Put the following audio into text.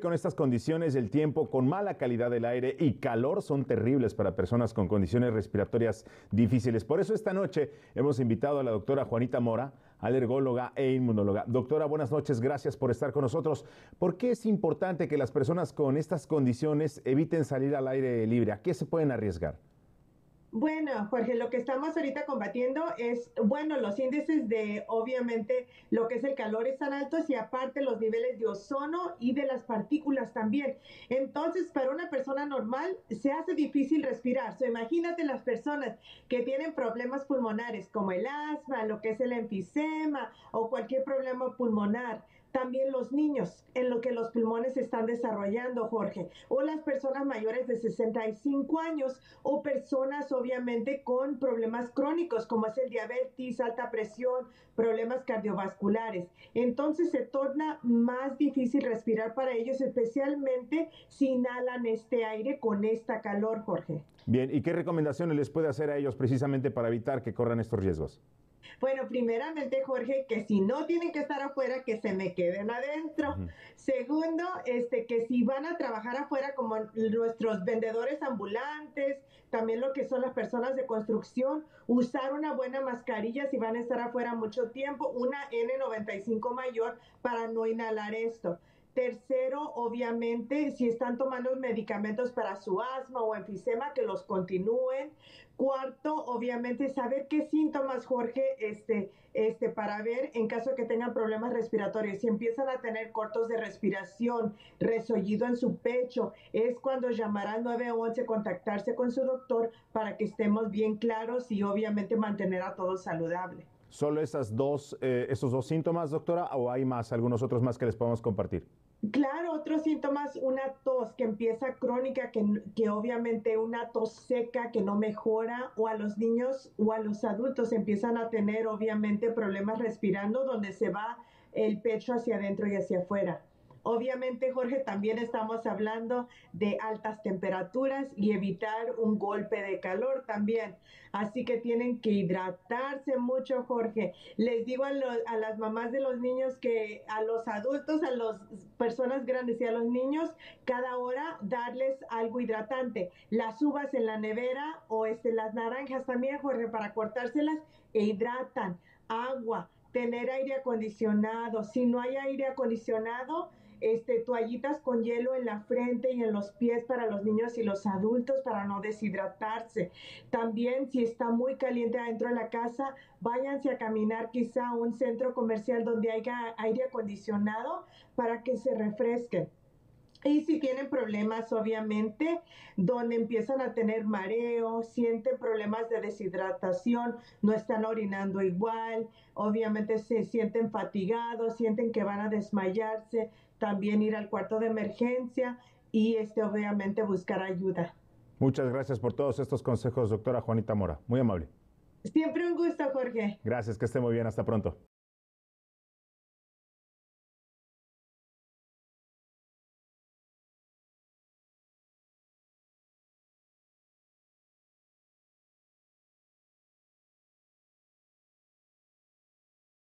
Con estas condiciones, el tiempo con mala calidad del aire y calor son terribles para personas con condiciones respiratorias difíciles. Por eso esta noche hemos invitado a la doctora Juanita Mora, alergóloga e inmunóloga. Doctora, buenas noches, gracias por estar con nosotros. ¿Por qué es importante que las personas con estas condiciones eviten salir al aire libre? ¿A qué se pueden arriesgar? Bueno, Jorge, lo que estamos ahorita combatiendo es, bueno, los índices de, obviamente, lo que es el calor están altos y aparte los niveles de ozono y de las partículas también. Entonces, para una persona normal se hace difícil respirar. So, imagínate las personas que tienen problemas pulmonares como el asma, lo que es el enfisema o cualquier problema pulmonar también los niños en lo que los pulmones están desarrollando, Jorge, o las personas mayores de 65 años o personas obviamente con problemas crónicos como es el diabetes, alta presión, problemas cardiovasculares. Entonces se torna más difícil respirar para ellos, especialmente si inhalan este aire con esta calor, Jorge. Bien, ¿y qué recomendaciones les puede hacer a ellos precisamente para evitar que corran estos riesgos? Bueno, primeramente, Jorge, que si no tienen que estar afuera, que se me queden adentro. Segundo, este, que si van a trabajar afuera, como nuestros vendedores ambulantes, también lo que son las personas de construcción, usar una buena mascarilla si van a estar afuera mucho tiempo, una N95 mayor para no inhalar esto. Tercero, obviamente, si están tomando medicamentos para su asma o enfisema, que los continúen. Cuarto, obviamente, saber qué síntomas, Jorge, este, este, para ver en caso que tengan problemas respiratorios. Si empiezan a tener cortos de respiración, resollido en su pecho, es cuando llamarán 911, contactarse con su doctor para que estemos bien claros y obviamente mantener a todos saludables. ¿Solo esas dos, eh, esos dos síntomas, doctora, o hay más, algunos otros más que les podemos compartir? Claro, otros síntomas, una tos que empieza crónica, que, que, obviamente una tos seca que no mejora, o a los niños o a los adultos empiezan a tener obviamente problemas respirando donde se va el pecho hacia adentro y hacia afuera. Obviamente, Jorge, también estamos hablando de altas temperaturas y evitar un golpe de calor también. Así que tienen que hidratarse mucho, Jorge. Les digo a, a las mamás de los niños que a los adultos, a las personas grandes y a los niños, cada hora darles algo hidratante. Las uvas en la nevera o este, las naranjas también, Jorge, para cortárselas e hidratan. Agua, tener aire acondicionado. Si no hay aire acondicionado, este, toallitas con hielo en la frente y en los pies para los niños y los adultos para no deshidratarse. También si está muy caliente adentro de la casa, váyanse a caminar quizá a un centro comercial donde haya aire acondicionado para que se refresquen. Y si tienen problemas, obviamente, donde empiezan a tener mareo, sienten problemas de deshidratación, no están orinando igual, obviamente se sienten fatigados, sienten que van a desmayarse, también ir al cuarto de emergencia y este, obviamente buscar ayuda. Muchas gracias por todos estos consejos, doctora Juanita Mora. Muy amable. Siempre un gusto, Jorge. Gracias, que esté muy bien. Hasta pronto.